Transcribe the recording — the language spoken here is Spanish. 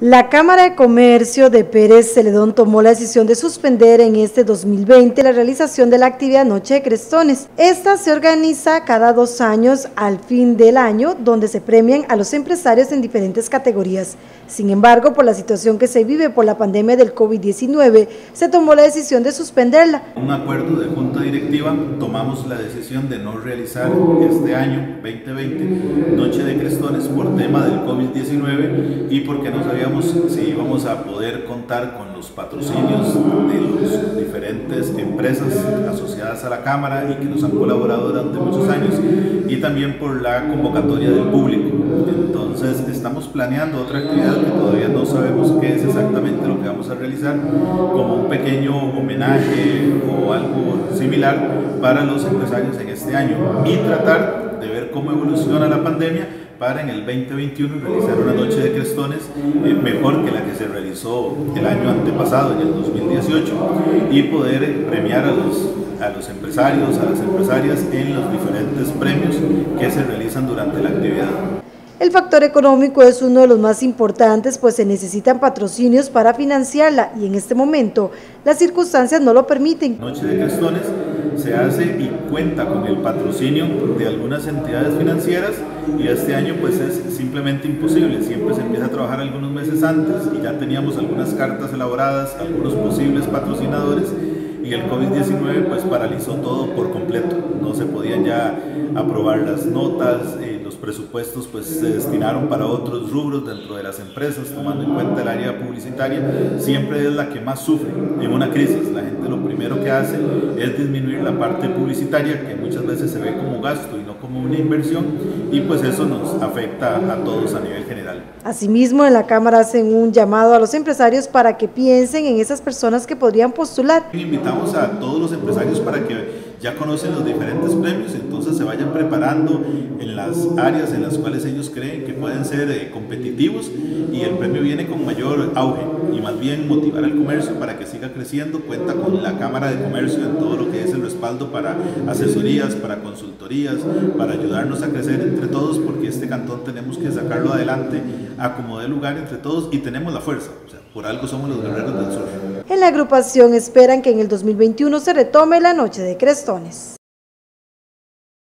La Cámara de Comercio de Pérez Celedón tomó la decisión de suspender en este 2020 la realización de la actividad Noche de Crestones. Esta se organiza cada dos años al fin del año, donde se premian a los empresarios en diferentes categorías. Sin embargo, por la situación que se vive por la pandemia del COVID-19, se tomó la decisión de suspenderla. Un acuerdo de junta directiva tomamos la decisión de no realizar este año 2020 Noche de Crestones por tema del COVID-19 y porque no sabíamos si íbamos a poder contar con los patrocinios de las diferentes empresas asociadas a la Cámara y que nos han colaborado durante muchos años y también por la convocatoria del público. Entonces estamos planeando otra actividad que todavía no sabemos qué es exactamente lo que vamos a realizar, como un pequeño homenaje o algo similar para los empresarios en este año y tratar de ver cómo evoluciona la pandemia para en el 2021 realizar una noche de crestones eh, mejor que la que se realizó el año antepasado, en el 2018, y poder premiar a los, a los empresarios, a las empresarias en los diferentes premios que se realizan durante la actividad. El factor económico es uno de los más importantes, pues se necesitan patrocinios para financiarla y en este momento las circunstancias no lo permiten. Noche de Crestones se hace y cuenta con el patrocinio de algunas entidades financieras y este año pues es simplemente imposible. Siempre se empieza a trabajar algunos meses antes y ya teníamos algunas cartas elaboradas, algunos posibles patrocinadores y el COVID-19 pues paralizó todo por completo. No se podían ya aprobar las notas, eh, presupuestos pues se destinaron para otros rubros dentro de las empresas, tomando en cuenta el área publicitaria, siempre es la que más sufre en una crisis. La gente lo primero que hace es disminuir la parte publicitaria, que muchas veces se ve como gasto y no como una inversión, y pues eso nos afecta a todos a nivel general. Asimismo, en la Cámara hacen un llamado a los empresarios para que piensen en esas personas que podrían postular. Invitamos a todos los empresarios para que ya conocen los diferentes premios, entonces se vayan preparando en las áreas en las cuales ellos creen que pueden ser eh, competitivos y el premio viene con mayor auge y más bien motivar al comercio para que siga creciendo, cuenta con la Cámara de Comercio en todo lo que es el respaldo para asesorías, para consultorías, para ayudarnos a crecer entre todos porque este cantón tenemos que sacarlo adelante a como de lugar entre todos y tenemos la fuerza, por algo somos los guerreros del sur. En la agrupación esperan que en el 2021 se retome la Noche de Crestones.